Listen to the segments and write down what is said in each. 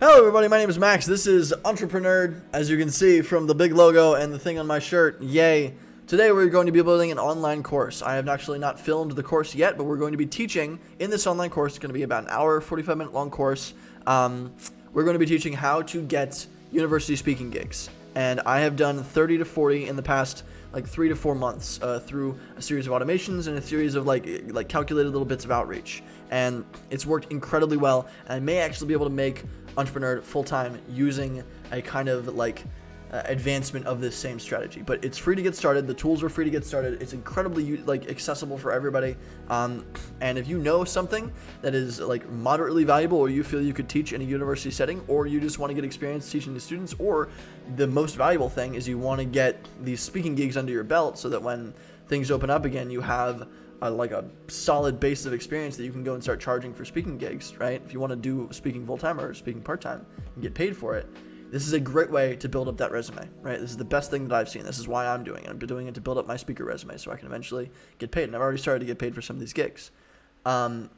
Hello, everybody. My name is Max. This is Entrepreneur, as you can see from the big logo and the thing on my shirt. Yay. Today, we're going to be building an online course. I have actually not filmed the course yet, but we're going to be teaching in this online course. It's going to be about an hour, 45 minute long course. Um, we're going to be teaching how to get university speaking gigs. And I have done 30 to 40 in the past like three to four months uh, through a series of automations and a series of like like calculated little bits of outreach. And it's worked incredibly well and i may actually be able to make entrepreneur full time using a kind of like uh, advancement of this same strategy. But it's free to get started. The tools are free to get started. It's incredibly like accessible for everybody. Um, and if you know something that is like moderately valuable, or you feel you could teach in a university setting, or you just want to get experience teaching to students, or the most valuable thing is you want to get these speaking gigs under your belt, so that when things open up again, you have like a solid base of experience that you can go and start charging for speaking gigs, right? If you want to do speaking full time or speaking part time and get paid for it, this is a great way to build up that resume, right? This is the best thing that I've seen. This is why I'm doing it. I'm doing it to build up my speaker resume so I can eventually get paid. And I've already started to get paid for some of these gigs. Um,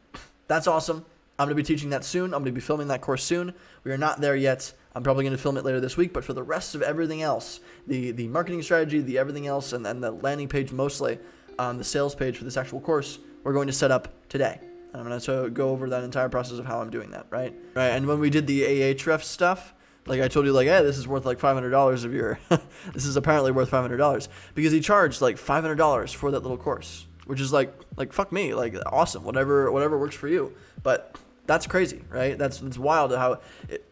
that's awesome. I'm going to be teaching that soon. I'm going to be filming that course soon. We are not there yet. I'm probably going to film it later this week. But for the rest of everything else, the the marketing strategy, the everything else, and, then the landing page mostly, um, the sales page for this actual course, we're going to set up today. I'm going to go over that entire process of how I'm doing that, right? Right. And when we did the Ahrefs stuff, like I told you, like, hey, this is worth like five hundred dollars of your. this is apparently worth five hundred dollars because he charged like five hundred dollars for that little course, which is like, like fuck me, like awesome, whatever, whatever works for you. But that's crazy, right? That's that's wild how it,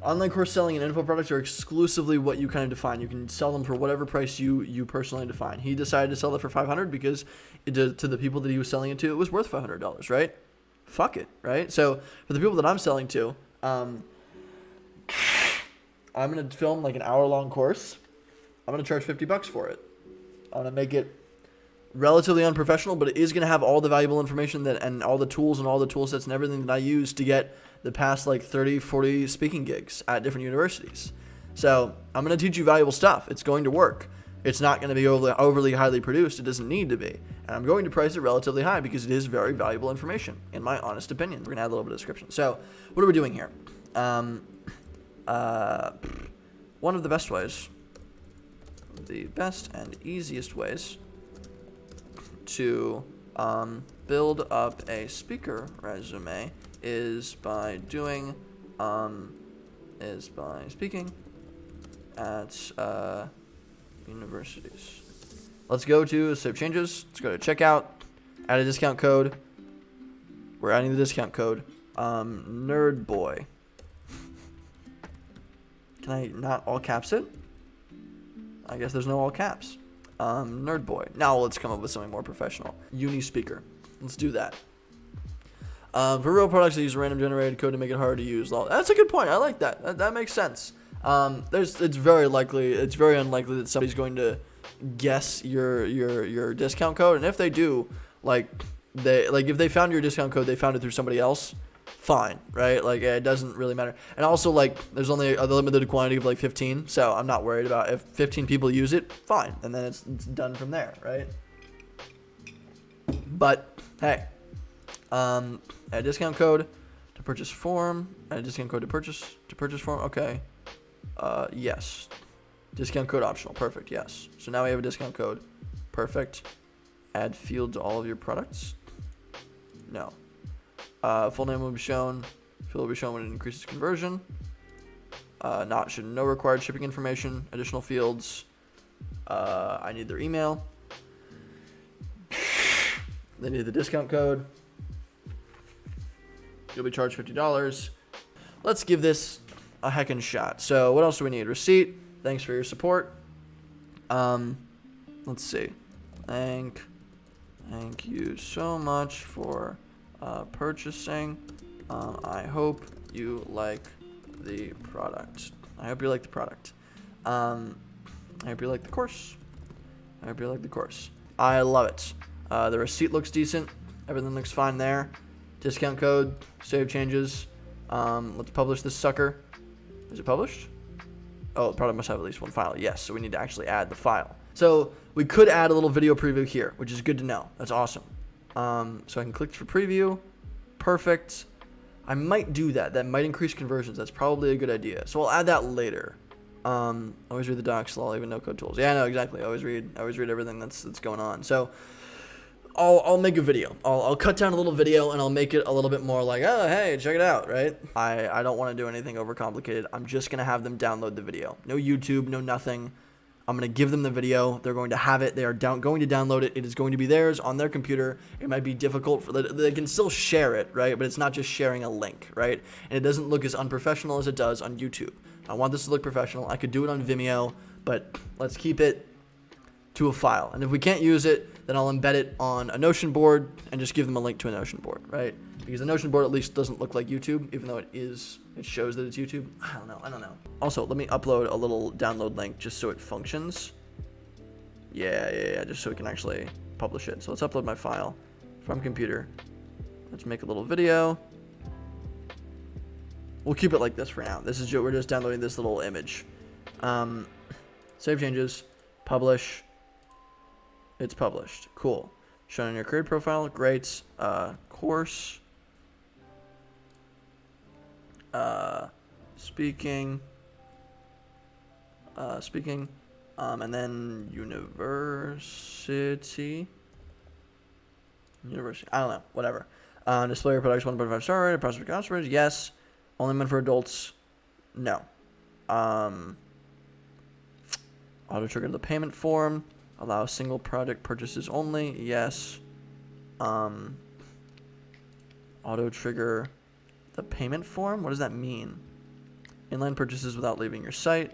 online course selling and info products are exclusively what you kind of define. You can sell them for whatever price you you personally define. He decided to sell it for five hundred because it, to, to the people that he was selling it to, it was worth five hundred dollars, right? Fuck it, right? So for the people that I'm selling to. Um, I'm gonna film like an hour long course. I'm gonna charge 50 bucks for it. I'm gonna make it relatively unprofessional, but it is gonna have all the valuable information that and all the tools and all the tool sets and everything that I use to get the past like 30, 40 speaking gigs at different universities. So I'm gonna teach you valuable stuff. It's going to work. It's not going to be overly, overly highly produced. It doesn't need to be. And I'm going to price it relatively high because it is very valuable information, in my honest opinion. We're going to add a little bit of description. So, what are we doing here? Um, uh, one of the best ways, the best and easiest ways to um, build up a speaker resume is by doing, um, is by speaking at uh, universities. Let's go to save changes. Let's go to checkout, add a discount code. We're adding the discount code. Um, nerd boy. Can I not all caps it? I guess there's no all caps. Um, Nerd Boy. Now let's come up with something more professional. Uni Speaker. Let's do that. Um, for real products, I use random generated code to make it hard to use. That's a good point. I like that. That, that makes sense. Um, there's, it's very likely, it's very unlikely that somebody's going to guess your your your discount code, and if they do, like they like if they found your discount code, they found it through somebody else fine, right? Like it doesn't really matter. And also like there's only a limited quantity of like 15, so I'm not worried about if 15 people use it, fine, and then it's, it's done from there, right? But hey, um, a discount code to purchase form, a discount code to purchase to purchase form. Okay, uh, yes, discount code optional. Perfect. Yes. So now we have a discount code. Perfect. Add field to all of your products. No. Uh, full name will be shown. Field will be shown when it increases conversion. Uh, not should no required shipping information. Additional fields. Uh, I need their email. they need the discount code. You'll be charged fifty dollars. Let's give this a heckin' shot. So what else do we need? Receipt. Thanks for your support. Um, let's see. Thank, thank you so much for uh, purchasing. Um, I hope you like the product. I hope you like the product. Um, I hope you like the course. I hope you like the course. I love it. Uh, the receipt looks decent. Everything looks fine there. Discount code, save changes. Um, let's publish this sucker. Is it published? Oh, it probably must have at least one file. Yes, so we need to actually add the file. So we could add a little video preview here, which is good to know. That's awesome. Um, so I can click for preview. Perfect. I might do that. That might increase conversions. That's probably a good idea. So I'll add that later. Um, always read the docs, I'll even no code tools. Yeah, no, exactly. I always read. I always read everything that's that's going on. So I'll, I'll make a video. I'll, I'll cut down a little video and I'll make it a little bit more like, oh, hey, check it out, right? I, I don't want to do anything overcomplicated. I'm just going to have them download the video. No YouTube, no nothing. I'm going to give them the video. They're going to have it. They are down, going to download it. It is going to be theirs on their computer. It might be difficult for they can still share it, right? But it's not just sharing a link, right? And it doesn't look as unprofessional as it does on YouTube. I want this to look professional. I could do it on Vimeo, but let's keep it to a file. And if we can't use it, then I'll embed it on a Notion board and just give them a link to a Notion board, right? Because the Notion board at least doesn't look like YouTube, even though it is, it shows that it's YouTube. I don't know, I don't know. Also, let me upload a little download link just so it functions. Yeah, yeah, yeah, just so we can actually publish it. So let's upload my file from computer. Let's make a little video. We'll keep it like this for now. This is we're just downloading this little image. Um, save changes, publish, it's published. Cool. Shown in your career profile. Great. Uh, course. Uh, speaking. Uh, speaking. Um, and then university. University. I don't know. Whatever. Uh, display your products 1.5 star rated. Prospect customers. Yes. Only meant for adults. No. Um, auto trigger the payment form. Allow single product purchases only. Yes. Um, auto trigger the payment form. What does that mean? Inline purchases without leaving your site.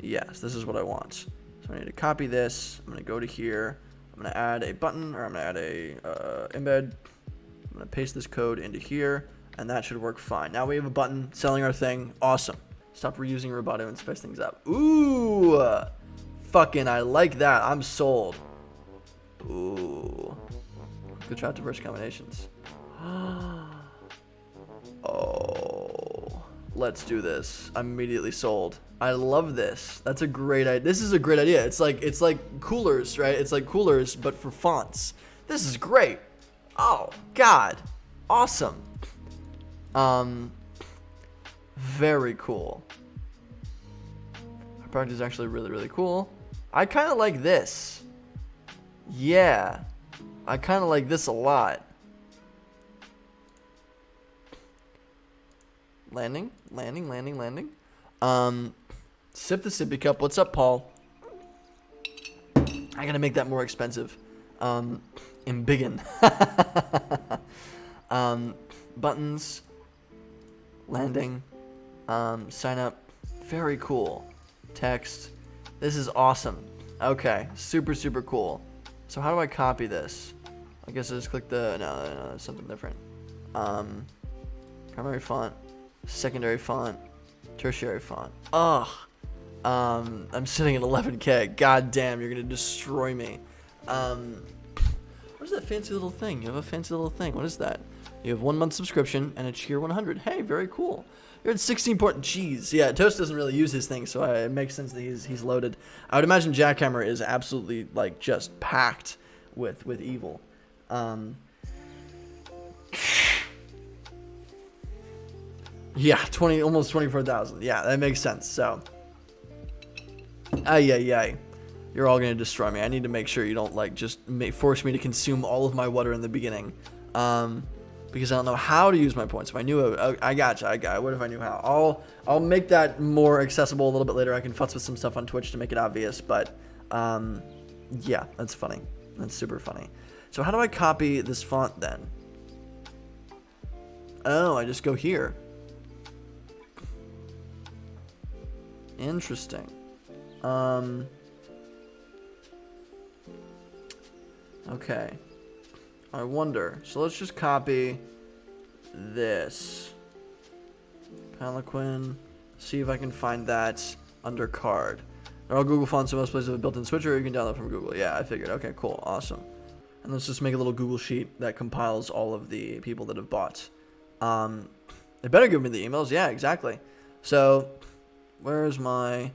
Yes, this is what I want. So I need to copy this. I'm going to go to here. I'm going to add a button or I'm going to add a uh, embed. I'm going to paste this code into here and that should work fine. Now we have a button selling our thing. Awesome. Stop reusing Roboto and spice things up. Ooh. Fucking, I like that. I'm sold. Ooh. Good try diverse combinations. oh. Let's do this. I'm immediately sold. I love this. That's a great idea. This is a great idea. It's like it's like Coolors, right? It's like Coolors but for fonts. This is great. Oh, god. Awesome. Um very cool. Our product is actually really, really cool. I kind of like this. Yeah. I kind of like this a lot. Landing, landing, landing, landing. Um, sip the sippy cup. What's up, Paul? I gotta make that more expensive. Um, in biggin. um, buttons, landing, um, sign up. Very cool. Text. This is awesome. Okay, super, super cool. So how do I copy this? I guess I just click the, no, no, no something different. Um, primary font, secondary font, tertiary font. Ugh. Um, I'm sitting at 11k. God damn, you're gonna destroy me. Um, what is that fancy little thing? You have a fancy little thing. What is that? You have one month subscription and a cheer 100. Hey, very cool. You're at 16 point. Jeez. Yeah, Toast doesn't really use his thing, so it makes sense that he's he's loaded. I would imagine Jackhammer is absolutely like just packed with with evil. Um, yeah, 20 almost 24,000. Yeah, that makes sense. So, ay ay ay. You're all gonna destroy me. I need to make sure you don't like just force me to consume all of my water in the beginning. Um, because I don't know how to use my points. If I knew, I got you. I got. What if I knew how? I'll I'll make that more accessible a little bit later. I can futz with some stuff on Twitch to make it obvious. But um, yeah, that's funny. That's super funny. So how do I copy this font then? Oh, I just go here. Interesting. Um. Okay. I wonder. So let's just copy this. Palanquin. See if I can find that under card. They're all Google fonts, so most places a built-in switcher you can download from Google. Yeah, I figured. Okay, cool. Awesome. And let's just make a little Google sheet that compiles all of the people that have bought. Um, they better give me the emails. Yeah, exactly. So, where's my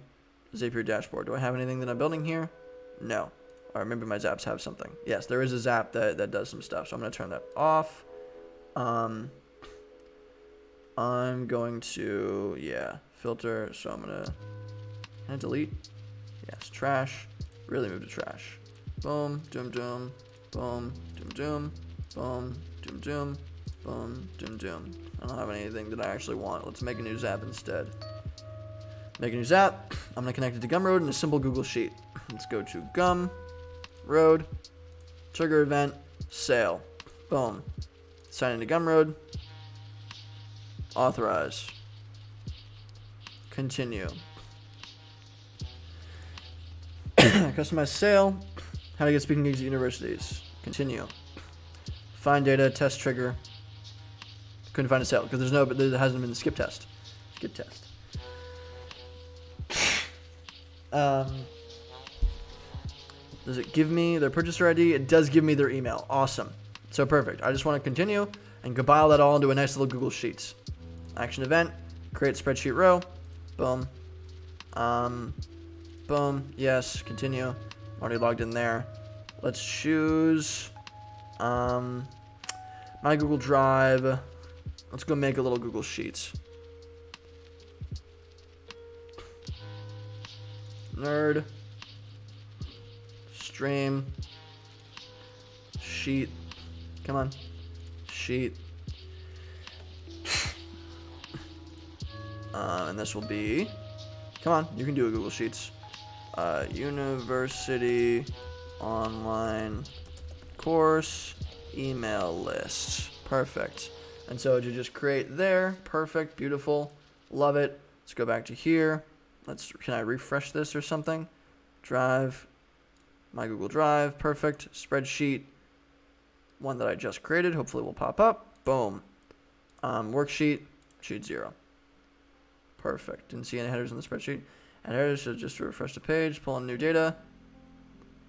Zapier dashboard? Do I have anything that I'm building here? No. Or maybe my zaps have something. Yes, there is a zap that, that does some stuff. So I'm going to turn that off. Um, I'm going to, yeah, filter. So I'm going to, and delete? Yes, trash. Really move to trash. Boom, doom, doom, boom, doom, doom, boom, doom, doom, boom, doom, doom. I don't have anything that I actually want. Let's make a new zap instead. Make a new zap. I'm going to connect it to Gumroad in a simple Google Sheet. Let's go to Gum, Road, Trigger Event, Sale. Boom. Sign into Gumroad. Authorize. Continue. Customize sale. How to get speaking gigs at universities. Continue. Find data, test trigger. Couldn't find a sale because there's no, but there hasn't been the skip test. Skip test. Um, does it give me their purchaser ID? It does give me their email. Awesome. So perfect. I just want to continue and compile that all into a nice little Google Sheets. Action event, create spreadsheet row. Boom. Um, boom. Yes. Continue. Already logged in there. Let's choose um, my Google Drive. Let's go make a little Google Sheets. Nerd. Stream. Sheet. Come on. Sheet. Uh, and this will be, come on, you can do a Google Sheets. Uh, university online course email list. Perfect. And so you just create there. Perfect. Beautiful. Love it. Let's go back to here. Let's, can I refresh this or something? Drive, my Google Drive. Perfect. Spreadsheet. One that I just created. Hopefully will pop up. Boom. Um, worksheet. Sheet zero. Perfect. Didn't see any headers in the spreadsheet. And headers, just refresh the page, pull in new data.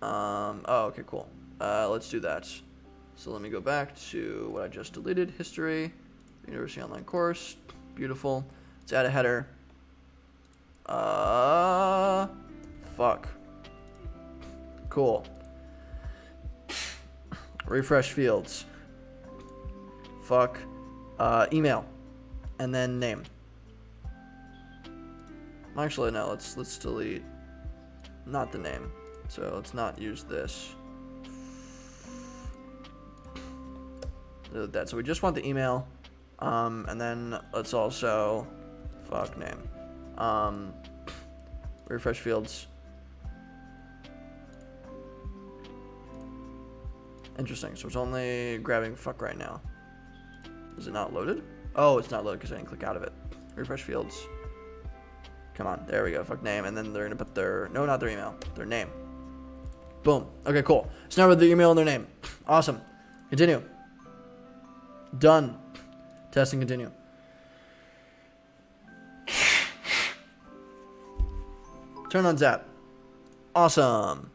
Um, oh, okay, cool. Uh, let's do that. So let me go back to what I just deleted. History, University Online Course. Beautiful. Let's add a header. Uh, fuck. Cool. Refresh fields. Fuck. Uh, email. And then name. Actually, no. Let's let's delete. Not the name. So let's not use this. That. So we just want the email. Um, and then let's also, fuck name. Um, refresh fields. Interesting. So it's only grabbing fuck right now. Is it not loaded? Oh, it's not loaded because I didn't click out of it. Refresh fields. Come on. There we go. Fuck name. And then they're going to put their... No, not their email. Their name. Boom. Okay, cool. So now with their email and their name. Awesome. Continue. Done. Test and continue. Turn on Zap. Awesome.